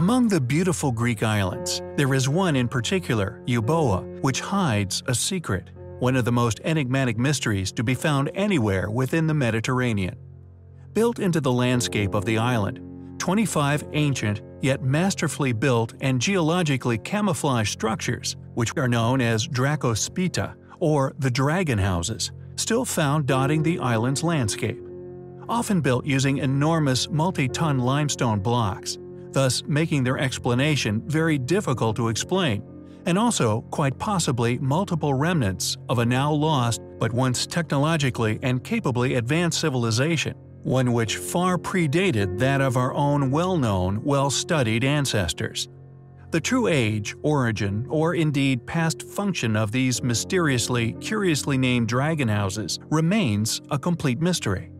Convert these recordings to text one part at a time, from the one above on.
Among the beautiful Greek islands, there is one in particular, Euboea, which hides a secret, one of the most enigmatic mysteries to be found anywhere within the Mediterranean. Built into the landscape of the island, 25 ancient yet masterfully built and geologically camouflaged structures, which are known as Dracospita or the Dragon Houses, still found dotting the island's landscape. Often built using enormous multi-ton limestone blocks, thus making their explanation very difficult to explain, and also, quite possibly, multiple remnants of a now lost but once technologically and capably advanced civilization, one which far predated that of our own well-known, well-studied ancestors. The true age, origin, or indeed past function of these mysteriously, curiously named dragon houses remains a complete mystery.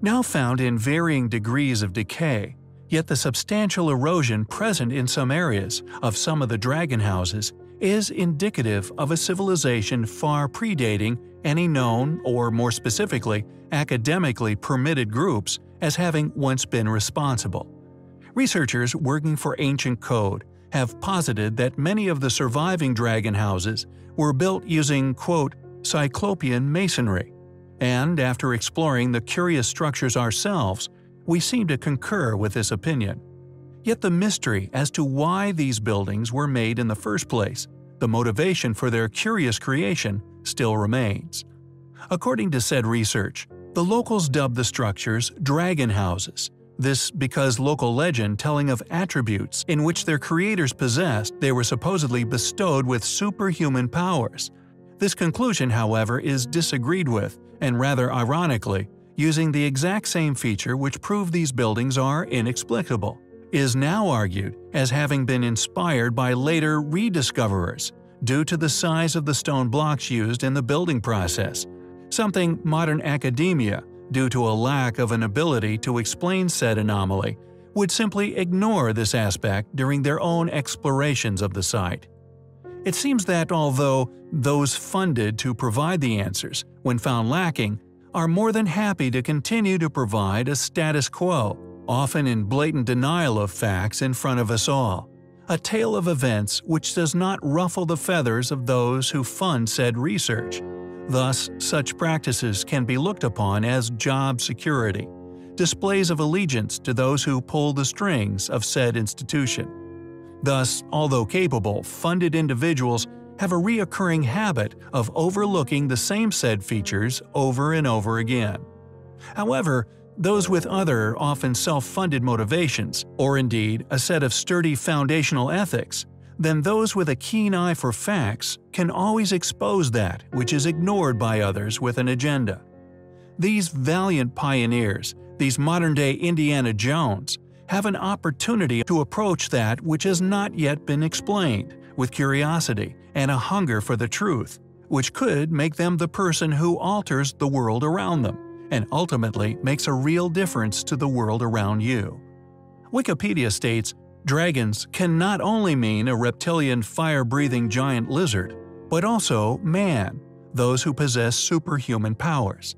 Now found in varying degrees of decay, yet the substantial erosion present in some areas of some of the dragon houses is indicative of a civilization far predating any known, or more specifically, academically permitted groups as having once been responsible. Researchers working for Ancient Code have posited that many of the surviving dragon houses were built using, quote, Cyclopean masonry, and after exploring the curious structures ourselves, we seem to concur with this opinion. Yet the mystery as to why these buildings were made in the first place, the motivation for their curious creation, still remains. According to said research, the locals dubbed the structures dragon houses, this because local legend telling of attributes in which their creators possessed they were supposedly bestowed with superhuman powers. This conclusion, however, is disagreed with, and rather ironically, using the exact same feature which proved these buildings are inexplicable, is now argued as having been inspired by later rediscoverers due to the size of the stone blocks used in the building process, something modern academia, due to a lack of an ability to explain said anomaly, would simply ignore this aspect during their own explorations of the site. It seems that although those funded to provide the answers, when found lacking, are more than happy to continue to provide a status quo, often in blatant denial of facts in front of us all. A tale of events which does not ruffle the feathers of those who fund said research. Thus, such practices can be looked upon as job security, displays of allegiance to those who pull the strings of said institution. Thus, although capable, funded individuals have a reoccurring habit of overlooking the same said features over and over again. However, those with other, often self-funded motivations, or indeed a set of sturdy foundational ethics, then those with a keen eye for facts can always expose that which is ignored by others with an agenda. These valiant pioneers, these modern-day Indiana Jones, have an opportunity to approach that which has not yet been explained, with curiosity and a hunger for the truth, which could make them the person who alters the world around them, and ultimately makes a real difference to the world around you. Wikipedia states, Dragons can not only mean a reptilian fire-breathing giant lizard, but also man, those who possess superhuman powers.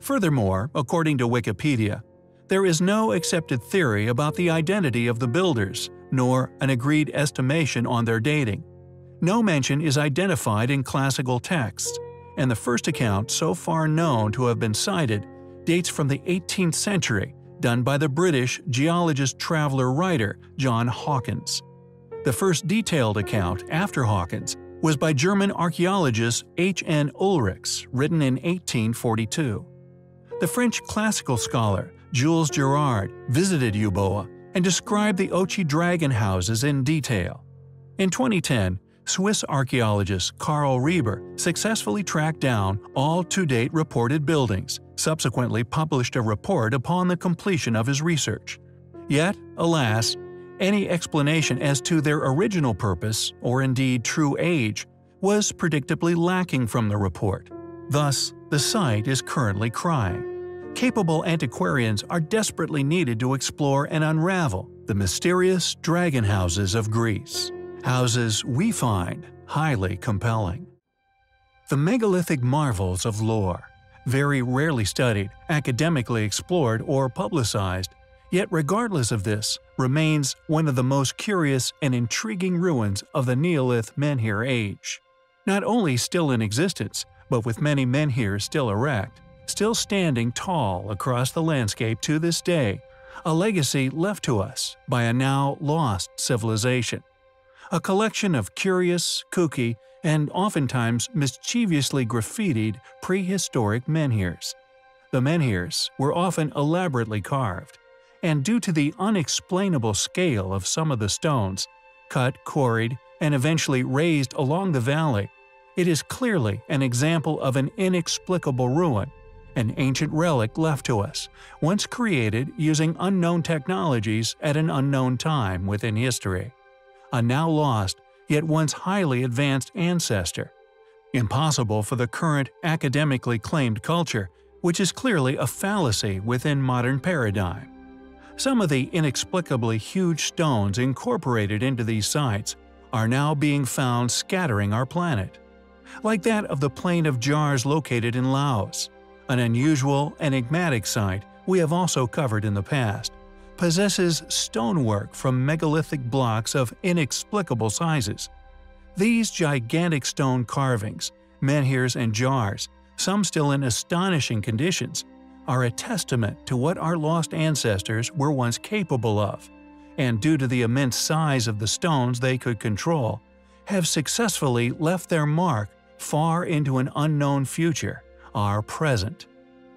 Furthermore, according to Wikipedia, there is no accepted theory about the identity of the builders, nor an agreed estimation on their dating. No mention is identified in classical texts, and the first account so far known to have been cited dates from the 18th century done by the British geologist traveler writer John Hawkins. The first detailed account after Hawkins was by German archaeologist H. N. Ulrichs, written in 1842. The French classical scholar Jules Girard visited Euboea and described the Ochi dragon houses in detail. In 2010, Swiss archaeologist Karl Reber successfully tracked down all to-date reported buildings, subsequently published a report upon the completion of his research. Yet, alas, any explanation as to their original purpose, or indeed true age, was predictably lacking from the report. Thus, the site is currently crying. Capable antiquarians are desperately needed to explore and unravel the mysterious dragon houses of Greece houses we find highly compelling. The megalithic marvels of lore, very rarely studied, academically explored, or publicized, yet regardless of this, remains one of the most curious and intriguing ruins of the Neolith menhir age. Not only still in existence, but with many menhirs still erect, still standing tall across the landscape to this day, a legacy left to us by a now lost civilization. A collection of curious, kooky, and oftentimes mischievously graffitied prehistoric menhirs. The menhirs were often elaborately carved, and due to the unexplainable scale of some of the stones, cut, quarried, and eventually raised along the valley, it is clearly an example of an inexplicable ruin, an ancient relic left to us, once created using unknown technologies at an unknown time within history. A now lost, yet once highly advanced ancestor. Impossible for the current academically claimed culture, which is clearly a fallacy within modern paradigm. Some of the inexplicably huge stones incorporated into these sites are now being found scattering our planet. Like that of the Plain of Jars located in Laos, an unusual, enigmatic site we have also covered in the past, possesses stonework from megalithic blocks of inexplicable sizes. These gigantic stone carvings, menhirs and jars, some still in astonishing conditions, are a testament to what our lost ancestors were once capable of, and due to the immense size of the stones they could control, have successfully left their mark far into an unknown future, our present.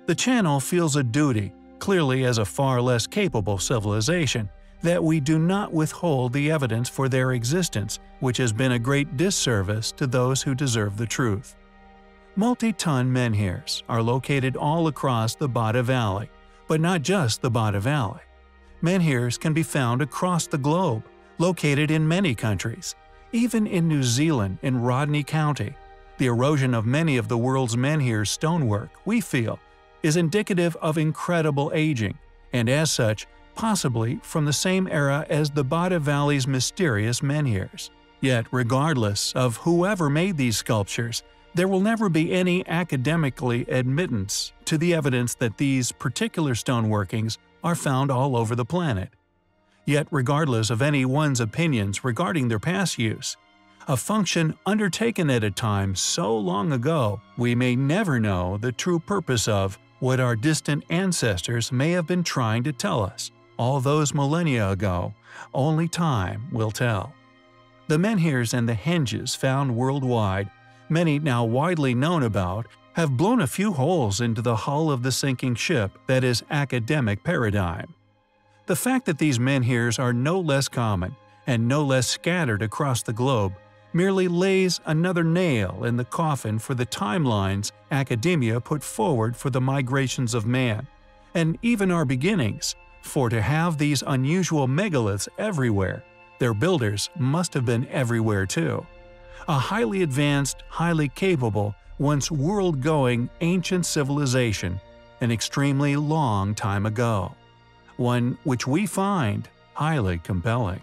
The channel feels a duty, clearly as a far less capable civilization, that we do not withhold the evidence for their existence, which has been a great disservice to those who deserve the truth. Multi-ton menhirs are located all across the Bada Valley, but not just the Bada Valley. Menhirs can be found across the globe, located in many countries, even in New Zealand in Rodney County. The erosion of many of the world's menhir stonework, we feel, is indicative of incredible aging, and as such, possibly from the same era as the Bada Valley's mysterious menhirs. Yet regardless of whoever made these sculptures, there will never be any academically admittance to the evidence that these particular stoneworkings are found all over the planet. Yet regardless of any one's opinions regarding their past use, a function undertaken at a time so long ago, we may never know the true purpose of what our distant ancestors may have been trying to tell us all those millennia ago, only time will tell. The menhirs and the henges found worldwide many now widely known about, have blown a few holes into the hull of the sinking ship that is academic paradigm. The fact that these menhirs are no less common and no less scattered across the globe merely lays another nail in the coffin for the timelines academia put forward for the migrations of man, and even our beginnings, for to have these unusual megaliths everywhere, their builders must have been everywhere too a highly advanced, highly capable, once world-going ancient civilization an extremely long time ago. One which we find highly compelling.